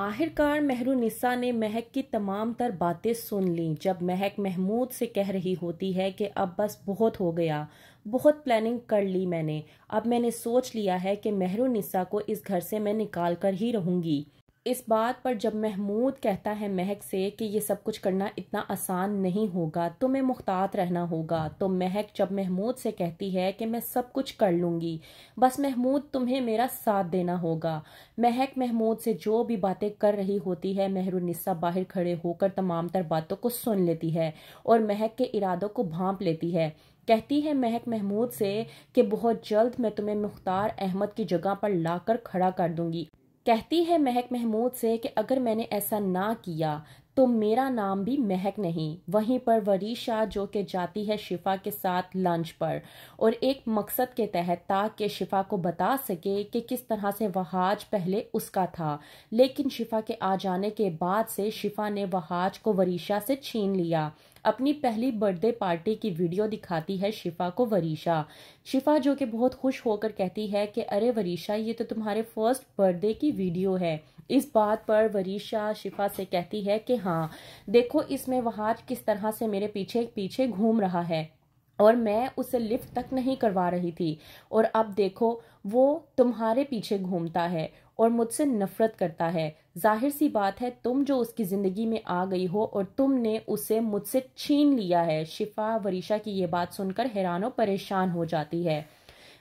आखिरकार महरुनिसा ने महक की तमाम तर बातें सुन लीं, जब महक महमूद से कह रही होती है कि अब बस बहुत हो गया, बहुत प्लानिंग कर ली मैंने, अब मैंने सोच लिया है कि महरुनिसा को इस घर से मैं निकाल कर ही रहूँगी। इस बात पर जब महमूद कहता है महक से कि ये सब कुछ करना इतना आसान नहीं होगा तुम्हें मुख्तात रहना होगा। तो महक जब महमूद से कहती है कि मैं सब कुछ कर लूँगी, बस महमूद तुम्हें मेरा साथ देना होगा। महक महमूद से जो भी बातें कर रही होती है महरुनिसा बाहर खड़े होकर तमाम तर बातों को सुन लेती है और महक के इरादों को भांप लेती है। कहती है महक महमूद से कि बहुत जल्द मैं तुम्हें मुख्तार अहमद की जगह पर लाकर खड़ा कर दूँगी। कहती है महक महमूद से कि अगर मैंने ऐसा ना किया तो मेरा नाम भी महक नहीं। वहीं पर वरीशा जो कि जाती है शिफा के साथ लंच पर, और एक मकसद के तहत ताकि शिफा को बता सके कि किस तरह से वहाज पहले उसका था। लेकिन शिफा के आ जाने के बाद से शिफा ने वहाज को वरीशा से छीन लिया। अपनी पहली बर्थडे पार्टी की वीडियो दिखाती है शिफा को वरीशा। शिफा जो कि बहुत खुश होकर कहती है कि, अरे वरीशा, ये तो तुम्हारे फ़र्स्ट बर्थडे की वीडियो है। इस बात पर वरीशा शिफा से कहती है कि हाँ देखो इसमें वहाज किस तरह से मेरे पीछे पीछे घूम रहा है। और मैं उसे लिफ्ट तक नहीं करवा रही थी। और अब देखो, वो तुम्हारे पीछे घूमता है और मुझसे नफरत करता है। ज़ाहिर सी बात है, तुम जो उसकी ज़िंदगी में आ गई हो और तुमने उसे मुझसे छीन लिया है, शिफा वरीशा की ये बात सुनकर हैरान और परेशान हो जाती है।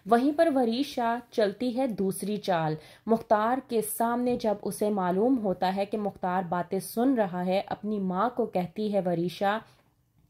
वहीं पर वरीशा चलती है दूसरी चाल। मुख्तार के सामने जब उसे मालूम होता है कि मुख्तार बातें सुन रहा है, अपनी माँ को कहती है वरीशा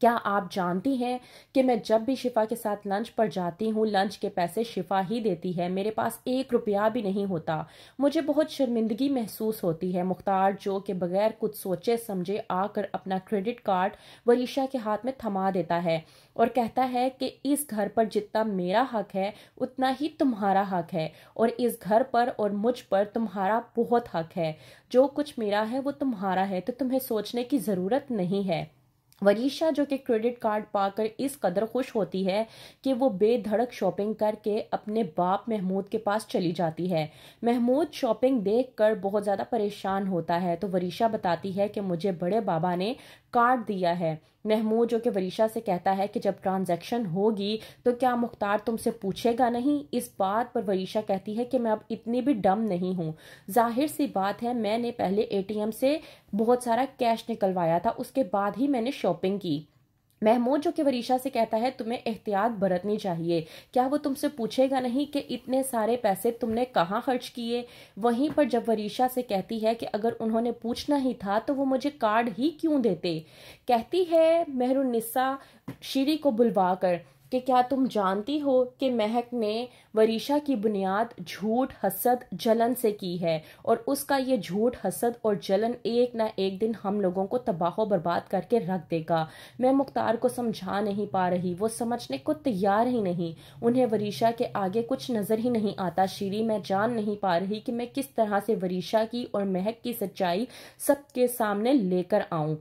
क्या आप जानती हैं कि मैं जब भी शिफा के साथ लंच पर जाती हूँ, लंच के पैसे शिफा ही देती है। मेरे पास एक रुपया भी नहीं होता। मुझे बहुत शर्मिंदगी महसूस होती है। मुख्तार, जो कि बगैर कुछ सोचे समझे आकर अपना क्रेडिट कार्ड वरीशा के हाथ में थमा देता है और कहता है कि इस घर पर जितना मेरा हक है, उतना ही तुम्हारा हक है और इस घर पर और मुझ पर तुम्हारा बहुत हक है। जो कुछ मेरा है, वो तुम्हारा है तो तुम्हें सोचने की ज़रूरत नहीं है। वरीशा, जो कि क्रेडिट कार्ड पाकर इस कदर खुश होती है कि वो बेधड़क शॉपिंग करके अपने बाप महमूद के पास चली जाती है। महमूद शॉपिंग देखकर बहुत ज़्यादा परेशान होता है। तो वरीशा बताती है कि मुझे बड़े बाबा ने कार्ड दिया है। महमूद, जो कि वरीशा से कहता है कि जब ट्रांजैक्शन होगी तो क्या मुख्तार तुमसे पूछेगा नहीं? इस बात पर वरीशा कहती है कि मैं अब इतनी भी डम नहीं हूँ। ज़ाहिर सी बात है, मैंने पहले एटीएम से बहुत सारा कैश निकलवाया था, उसके बाद ही मैंने शॉपिंग की। महमूद जो कि वरीशा से कहता है, तुम्हें एहतियात बरतनी चाहिए। क्या वो तुमसे पूछेगा नहीं कि इतने सारे पैसे तुमने कहाँ खर्च किए? वहीं पर जब वरीशा से कहती है कि अगर उन्होंने पूछना ही था तो वो मुझे कार्ड ही क्यों देते? कहती है मेहरुनिस्सा शीरी को बुलवा कर कि क्या तुम जानती हो कि महक ने वरीशा की बुनियाद झूठ, हसद, जलन से की है और उसका ये झूठ, हसद और जलन एक ना एक दिन हम लोगों को तबाह बर्बाद करके रख देगा। मैं मुख्तार को समझा नहीं पा रही, वो समझने को तैयार ही नहीं। उन्हें वरीशा के आगे कुछ नज़र ही नहीं आता। शीरी, मैं जान नहीं पा रही कि मैं किस तरह से वरीशा की और महक की सच्चाई सबके सामने लेकर आऊँ।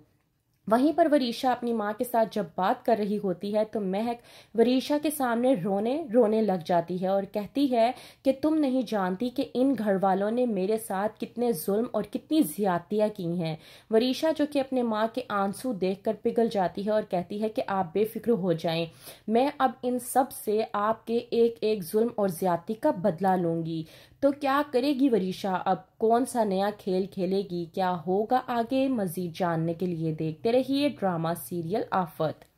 वहीं पर वरीशा अपनी माँ के साथ जब बात कर रही होती है तो महक वरीशा के सामने रोने रोने लग जाती है और कहती है कि तुम नहीं जानती कि इन घर वालों ने मेरे साथ कितने जुल्म और कितनी ज्यादतियाँ की हैं। वरीशा जो कि अपने माँ के आँसू देखकर पिघल जाती है और कहती है कि आप बेफिक्र हो जाएँ। मैं अब इन सबसे आपके एक एक जुल्म और ज्यादती का बदला लूँगी। तो क्या करेगी वरीशा? अब कौन सा नया खेल खेलेगी? क्या होगा आगे? मजीद जानने के लिए देखते रहिए ड्रामा सीरियल आफत।